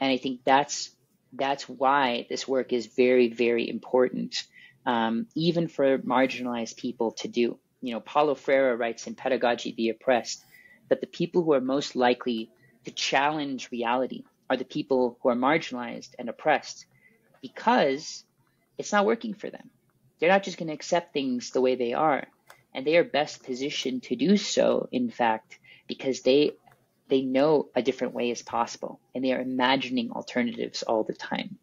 And I think that's that's why this work is very, very important, um, even for marginalized people to do you know, Paulo Freire writes in Pedagogy the Oppressed that the people who are most likely to challenge reality are the people who are marginalized and oppressed because it's not working for them. They're not just going to accept things the way they are. And they are best positioned to do so, in fact, because they they know a different way is possible and they are imagining alternatives all the time.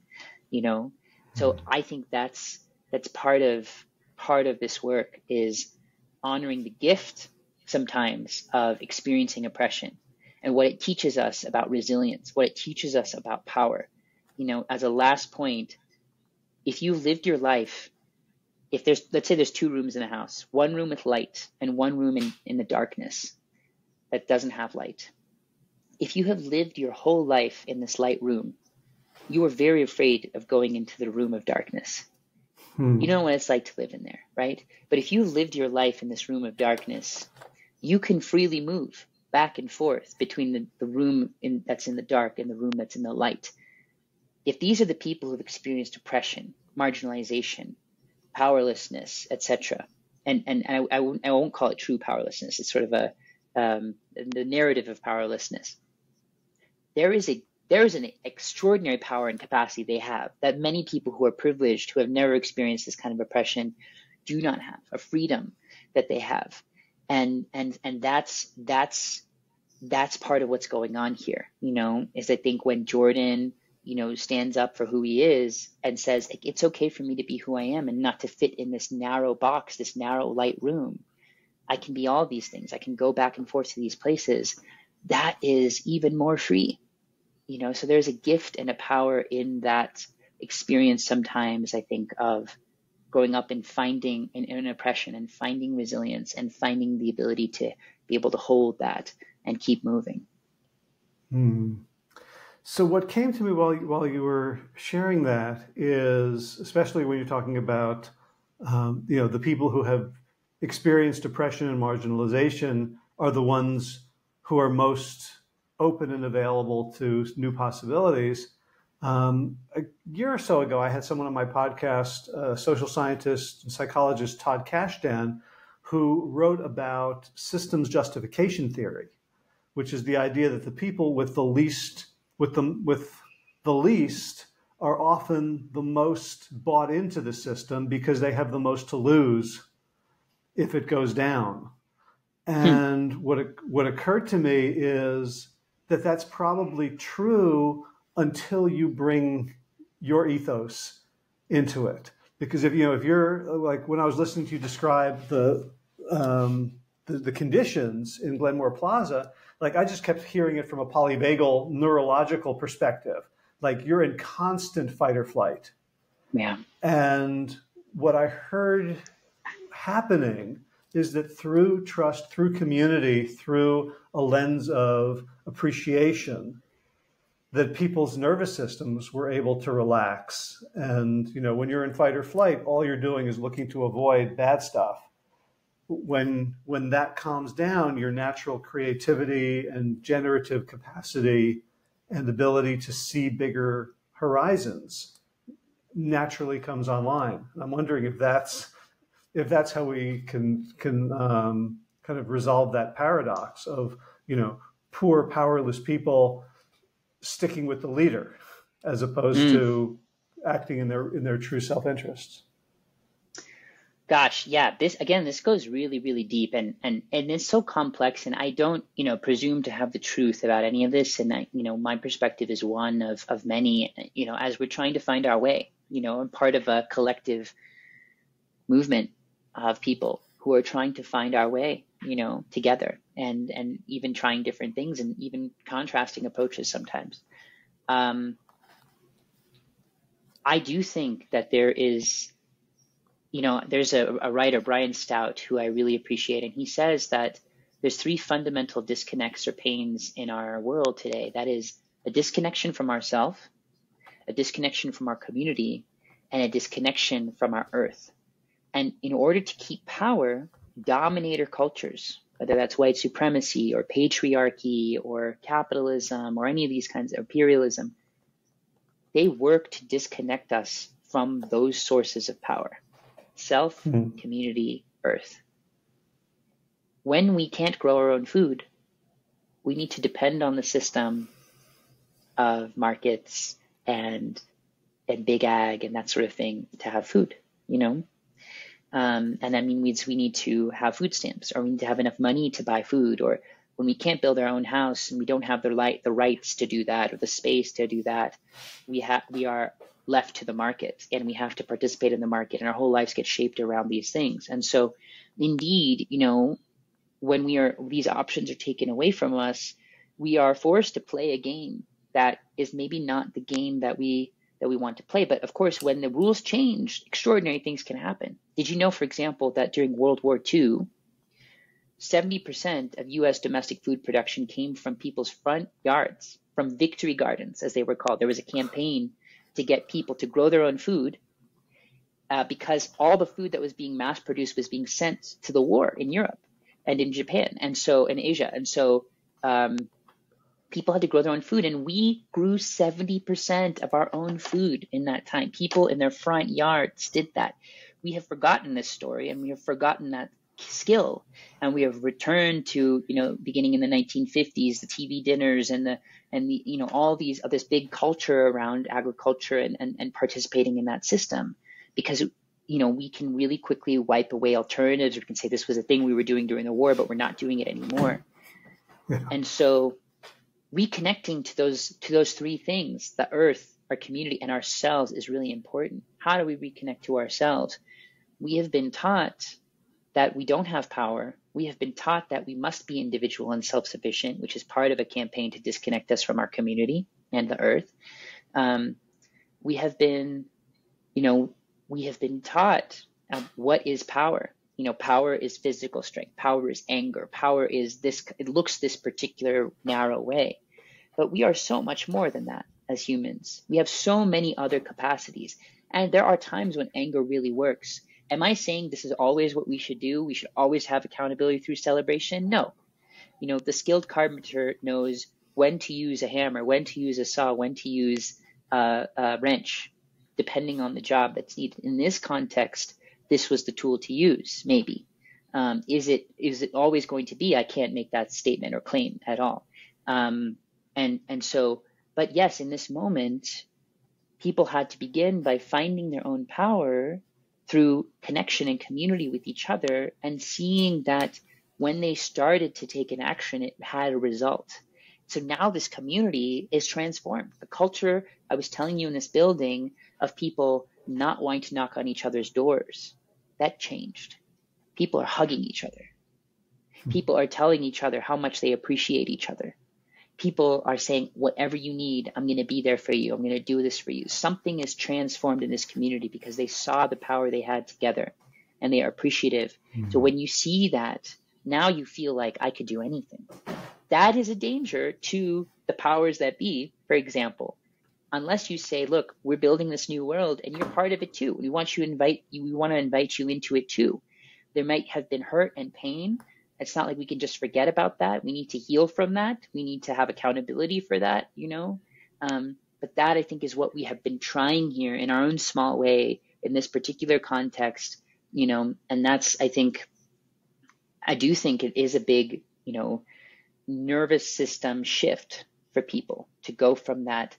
You know? So hmm. I think that's that's part of part of this work is honoring the gift sometimes of experiencing oppression and what it teaches us about resilience, what it teaches us about power. You know, as a last point, if you lived your life, if there's, let's say there's two rooms in a house, one room with light and one room in, in the darkness that doesn't have light. If you have lived your whole life in this light room, you are very afraid of going into the room of darkness. Hmm. You know what it's like to live in there, right? But if you lived your life in this room of darkness, you can freely move back and forth between the, the room in, that's in the dark and the room that's in the light. If these are the people who've experienced oppression, marginalization, powerlessness, etc., and and, and I, I, won't, I won't call it true powerlessness. It's sort of a um, the narrative of powerlessness. There is a there is an extraordinary power and capacity they have that many people who are privileged, who have never experienced this kind of oppression, do not have, a freedom that they have. And and and that's that's that's part of what's going on here, you know, is I think when Jordan, you know, stands up for who he is and says, it's okay for me to be who I am and not to fit in this narrow box, this narrow light room. I can be all these things. I can go back and forth to these places. That is even more free you know so there's a gift and a power in that experience sometimes i think of growing up and finding an, an oppression and finding resilience and finding the ability to be able to hold that and keep moving hmm. so what came to me while, while you were sharing that is especially when you're talking about um, you know the people who have experienced oppression and marginalization are the ones who are most open and available to new possibilities. Um, a year or so ago, I had someone on my podcast, a social scientist and psychologist Todd Kashdan, who wrote about systems justification theory, which is the idea that the people with the least, with the with the least, are often the most bought into the system because they have the most to lose if it goes down. Hmm. And hmm. what what occurred to me is that that's probably true until you bring your ethos into it. Because if you know, if you're like when I was listening to you describe the um, the, the, conditions in Glenmore Plaza, like I just kept hearing it from a polyvagal neurological perspective. Like you're in constant fight or flight. Yeah. And what I heard happening is that through trust, through community, through a lens of appreciation, that people's nervous systems were able to relax. And, you know, when you're in fight or flight, all you're doing is looking to avoid bad stuff. when when that calms down, your natural creativity and generative capacity and ability to see bigger horizons naturally comes online. And I'm wondering if that's if that's how we can can um, kind of resolve that paradox of you know poor powerless people sticking with the leader as opposed mm. to acting in their in their true self interests. Gosh, yeah. This again, this goes really, really deep, and and and it's so complex. And I don't, you know, presume to have the truth about any of this. And I, you know, my perspective is one of of many. You know, as we're trying to find our way, you know, and part of a collective movement of people who are trying to find our way, you know, together, and and even trying different things, and even contrasting approaches sometimes. Um, I do think that there is you know, there's a, a writer, Brian Stout, who I really appreciate, and he says that there's three fundamental disconnects or pains in our world today. That is a disconnection from ourself, a disconnection from our community, and a disconnection from our earth. And in order to keep power, dominator cultures, whether that's white supremacy or patriarchy or capitalism or any of these kinds of imperialism, they work to disconnect us from those sources of power self, mm-hmm. community, earth. When we can't grow our own food, we need to depend on the system of markets and and big ag and that sort of thing to have food, you know. Um, and that means we need to have food stamps, or we need to have enough money to buy food, or when we can't build our own house and we don't have the right the rights to do that or the space to do that, we we are left to the market and we have to participate in the market and our whole lives get shaped around these things. And so indeed, you know, when we are these options are taken away from us, we are forced to play a game that is maybe not the game that we that we want to play. But of course, when the rules change, extraordinary things can happen. Did you know, for example, that during World War II, 70% of US domestic food production came from people's front yards, from victory gardens, as they were called. There was a campaign to get people to grow their own food uh, because all the food that was being mass produced was being sent to the war in Europe and in Japan and so in Asia. And so um, people had to grow their own food. And we grew 70% of our own food in that time. People in their front yards did that. We have forgotten this story and we have forgotten that skill and we have returned to you know beginning in the 1950s the tv dinners and the and the you know all these uh, this big culture around agriculture and, and and participating in that system because you know we can really quickly wipe away alternatives we can say this was a thing we were doing during the war but we're not doing it anymore yeah. and so reconnecting to those to those three things the earth our community and ourselves is really important how do we reconnect to ourselves we have been taught that we don't have power. We have been taught that we must be individual and self sufficient, which is part of a campaign to disconnect us from our community and the earth. Um, we have been, you know, we have been taught uh, what is power. You know, power is physical strength, power is anger, power is this, it looks this particular narrow way. But we are so much more than that as humans. We have so many other capacities. And there are times when anger really works Am I saying this is always what we should do? We should always have accountability through celebration? No. You know, the skilled carpenter knows when to use a hammer, when to use a saw, when to use a, a wrench, depending on the job that's needed. In this context, this was the tool to use, maybe. Um, is it is it always going to be? I can't make that statement or claim at all. Um, and and so, but yes, in this moment, people had to begin by finding their own power through connection and community with each other and seeing that when they started to take an action, it had a result. So now this community is transformed. The culture I was telling you in this building of people not wanting to knock on each other's doors, that changed. People are hugging each other. People are telling each other how much they appreciate each other people are saying, whatever you need, I'm going to be there for you. I'm going to do this for you. Something is transformed in this community because they saw the power they had together and they are appreciative. Mm-hmm. So when you see that, now you feel like I could do anything. That is a danger to the powers that be, for example. Unless you say, look, we're building this new world and you're part of it too. We want you invite you, we want to invite you into it too there might have been hurt and pain. It's not like we can just forget about that. We need to heal from that. We need to have accountability for that, you know? Um, but that I think is what we have been trying here in our own small way in this particular context, you know, and that's, I think, I do think it is a big, you know, nervous system shift for people to go from that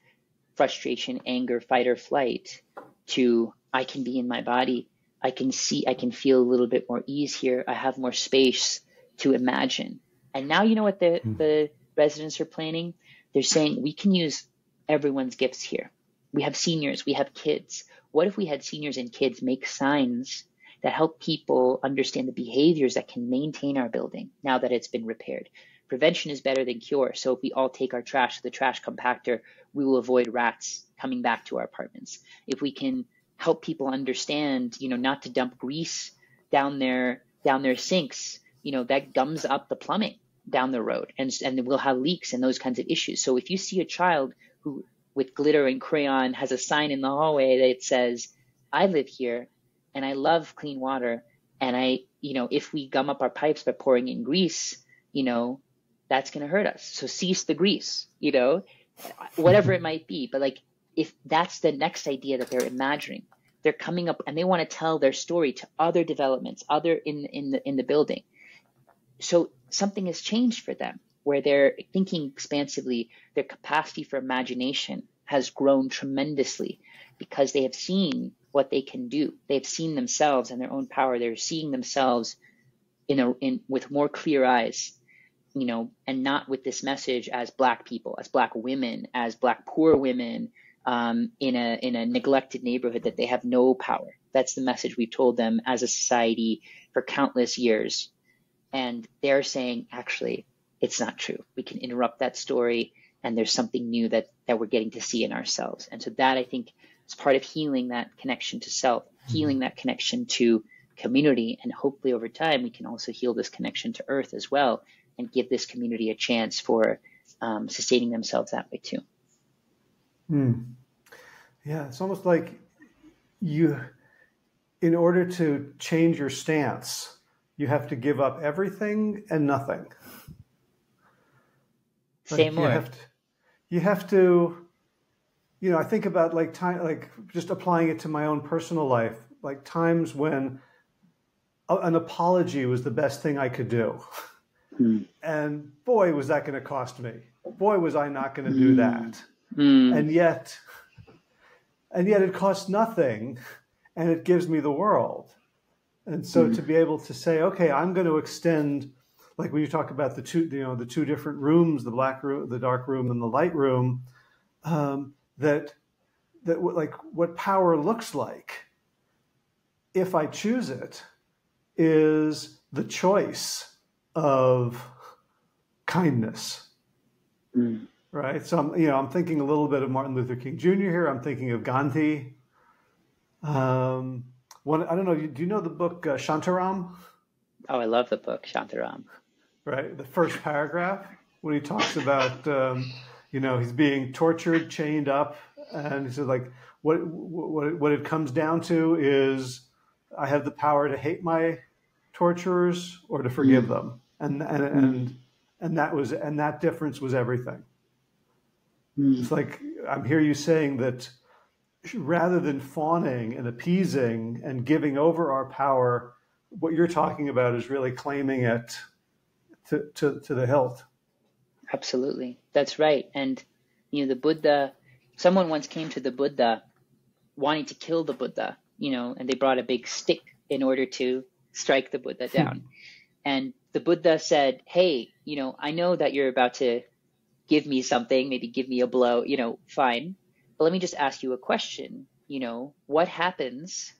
frustration, anger, fight or flight to I can be in my body. I can see, I can feel a little bit more ease here. I have more space to imagine. And now you know what the, mm. the residents are planning? They're saying we can use everyone's gifts here. We have seniors, we have kids. What if we had seniors and kids make signs that help people understand the behaviors that can maintain our building now that it's been repaired? Prevention is better than cure. So if we all take our trash to the trash compactor, we will avoid rats coming back to our apartments. If we can help people understand, you know, not to dump grease down their down their sinks, you know, that gums up the plumbing down the road and and we'll have leaks and those kinds of issues. So if you see a child who with glitter and crayon has a sign in the hallway that says, I live here and I love clean water. And I, you know, if we gum up our pipes by pouring in grease, you know, that's going to hurt us. So cease the grease, you know, whatever it might be. But like, if that's the next idea that they're imagining, they're coming up and they want to tell their story to other developments, other in, in the, in the building. So something has changed for them where they're thinking expansively, their capacity for imagination has grown tremendously because they have seen what they can do. They've seen themselves and their own power. They're seeing themselves in a in with more clear eyes, you know, and not with this message as black people, as black women, as black poor women um, in a in a neglected neighborhood that they have no power. That's the message we've told them as a society for countless years, and they're saying actually it's not true. We can interrupt that story and there's something new that, that we're getting to see in ourselves. And so that I think is part of healing that connection to self, mm-hmm. healing that connection to community. And hopefully over time, we can also heal this connection to earth as well and give this community a chance for um, sustaining themselves that way too. Hmm. Yeah, it's almost like you, in order to change your stance, you have to give up everything and nothing. Say more. You have, to, you have to, you know, I think about like time, like just applying it to my own personal life, like times when a, an apology was the best thing I could do. [laughs] Mm. And boy, was that going to cost me. Boy, was I not going to do hmm. that. Mm. And yet, and yet it costs nothing and it gives me the world. And so mm. to be able to say, okay, I'm going to extend like when you talk about the two, you know, the two different rooms, the black room, the dark room, and the light room, um, that that like what power looks like, if I choose it, is the choice of kindness. Mm. Right. So I'm, you know, I'm thinking a little bit of Martin Luther King Jr. here. I'm thinking of Gandhi. Um, one, I don't know. Do you know the book uh, Shantaram? Oh, I love the book Shantaram right? The first paragraph when he talks about, um, you know, he's being tortured, chained up, and he says like, what what what it comes down to is, I have the power to hate my torturers or to forgive mm. them, and and mm. and and that was and that difference was everything. Mm. It's like I'm hear you saying that rather than fawning and appeasing and giving over our power, what you're talking about is really claiming it to, to, to the health. Absolutely. That's right. And, you know, the Buddha, someone once came to the Buddha wanting to kill the Buddha, you know, and they brought a big stick in order to strike the Buddha hmm. down. and the Buddha said, Hey, you know, I know that you're about to give me something, maybe give me a blow, you know, fine. But let me just ask you a question. You know, what happens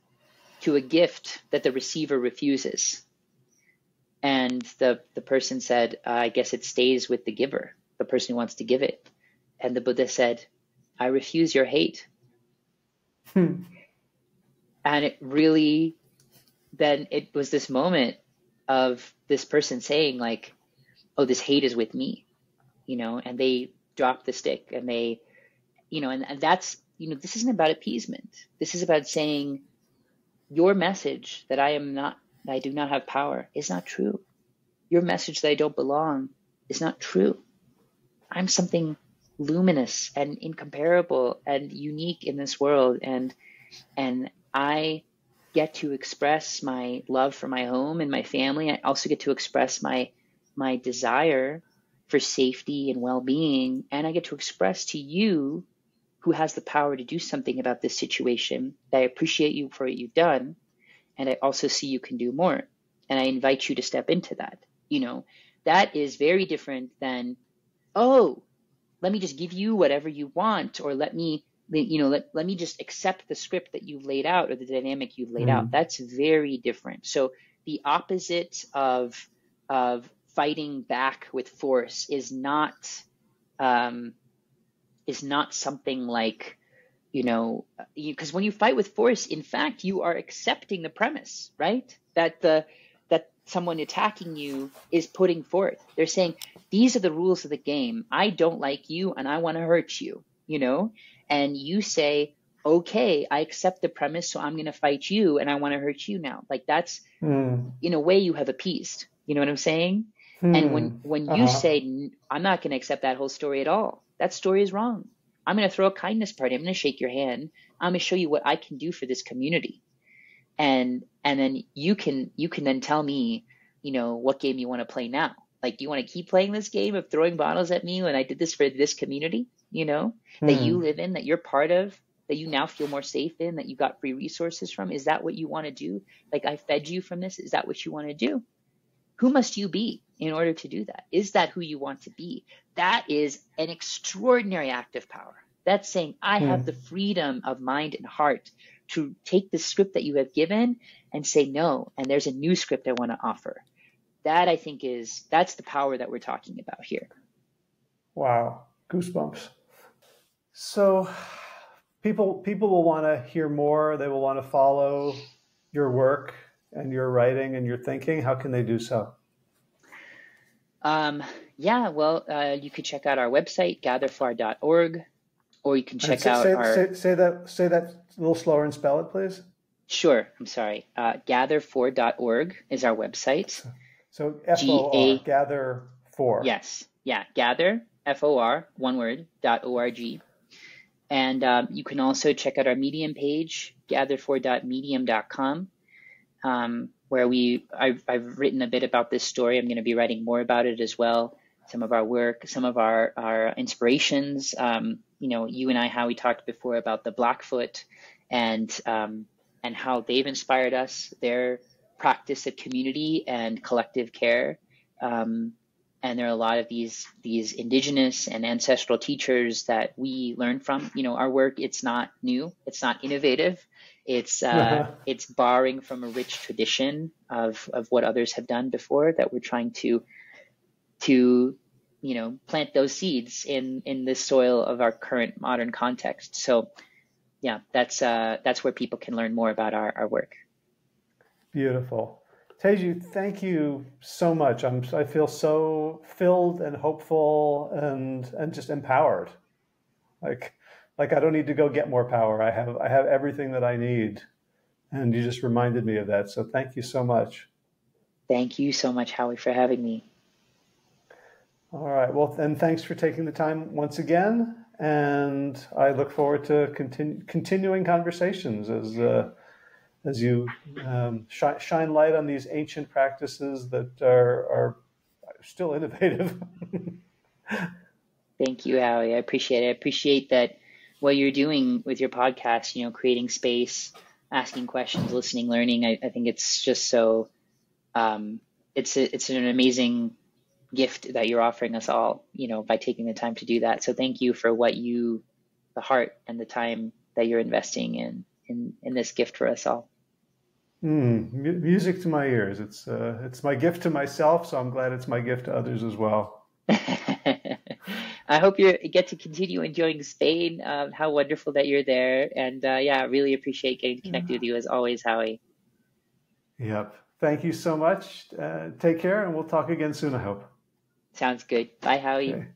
to a gift that the receiver refuses? And the, the person said, uh, I guess it stays with the giver, the person who wants to give it. And the Buddha said, I refuse your hate. Hmm. And it really, then it was this moment of this person saying, like, oh, this hate is with me, you know, and they drop the stick and they, you know, and, and that's, you know, this isn't about appeasement. This is about saying your message that I am not that I do not have power is not true. Your message that I don't belong is not true. I'm something luminous and incomparable and unique in this world and and I get to express my love for my home and my family. I also get to express my my desire for safety and well-being and I get to express to you who has the power to do something about this situation that I appreciate you for what you've done and I also see you can do more and I invite you to step into that. You know, that is very different than oh, let me just give you whatever you want or let me you know let, let me just accept the script that you've laid out or the dynamic you've laid mm. out that's very different so the opposite of of fighting back with force is not um, is not something like you know because when you fight with force in fact you are accepting the premise right that the that someone attacking you is putting forth. They're saying, these are the rules of the game. I don't like you and I want to hurt you, you know? And you say, okay, I accept the premise, so I'm going to fight you and I want to hurt you now. Like that's, mm. in a way, you have appeased. You know what I'm saying? Mm. And when, when you uh-huh. say, I'm not going to accept that whole story at all, that story is wrong. I'm going to throw a kindness party. I'm going to shake your hand. I'm going to show you what I can do for this community and and then you can you can then tell me you know what game you want to play now like do you want to keep playing this game of throwing bottles at me when i did this for this community you know hmm. that you hmm. live in that you're part of that you now feel more safe in that you got free resources from is that what you want to do like i fed you from this is that what you want to do who must you be in order to do that is that who you want to be that is an extraordinary act of power that's saying i have hmm. the freedom of mind and heart to take the script that you have given and say no, and there's a new script I want to offer. That I think is that's the power that we're talking about here. Wow, goosebumps. So people people will want to hear more, they will want to follow your work and your writing and your thinking. How can they do so? Um, yeah, well, uh, you could check out our website, gatherfor.org or you can check say, out say, our. Say, say, that. Say that a little slower and spell it, please. Sure. I'm sorry. Uh, gatherfor.org is our website. So F O R gather for. Yes. Yeah. Gather F O R one word dot O R G. And um, you can also check out our Medium page, gatherfor.medium.com, um, where we I've, I've written a bit about this story. I'm going to be writing more about it as well. Some of our work, some of our our inspirations. Um, you know, you and I, how we talked before about the Blackfoot and um, and how they've inspired us, their practice of community and collective care. Um, and there are a lot of these these indigenous and ancestral teachers that we learn from. You know, our work it's not new, it's not innovative, it's uh, uh-huh. [laughs] it's borrowing from a rich tradition of of what others have done before that we're trying to to you know plant those seeds in in the soil of our current modern context so yeah that's uh that's where people can learn more about our, our work beautiful Teju, thank you so much. I'm, I feel so filled and hopeful and and just empowered. Like like I don't need to go get more power. I have I have everything that I need. And you just reminded me of that. So thank you so much. Thank you so much, Howie, for having me. All right. Well, and thanks for taking the time once again. And I look forward to continu- continuing conversations as, uh, as you um, sh- shine light on these ancient practices that are, are still innovative. [laughs] Thank you, Howie. I appreciate it. I appreciate that what you're doing with your podcast, you know, creating space, asking questions, listening, learning. I, I think it's just so, um, it's, a, it's an amazing gift that you're offering us all, you know, by taking the time to do that. So thank you for what you, the heart and the time that you're investing in in, in this gift for us all. Mm, music to my ears. It's uh, it's my gift to myself, so I'm glad it's my gift to others as well. [laughs] I hope you get to continue enjoying Spain. Um, how wonderful that you're there, and uh, yeah, I really appreciate getting connected with you as always, Howie. Yep. Thank you so much. Uh, take care, and we'll talk again soon. I hope. Sounds good. Bye, Howie. Okay.